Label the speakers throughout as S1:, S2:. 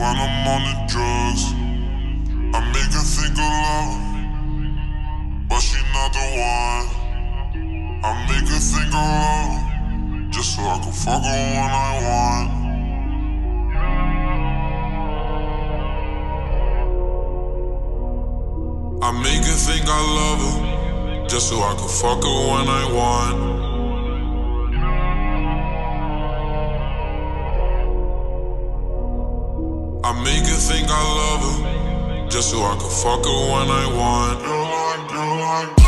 S1: when I'm on the drugs. I make her think of love, but she not the one. I make her think of love, just so I can fuck her when I want. I make her think I love her just so I can fuck her when I want. I make her think I love her, just so I can fuck her when I want.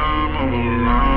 S2: time of a lifetime.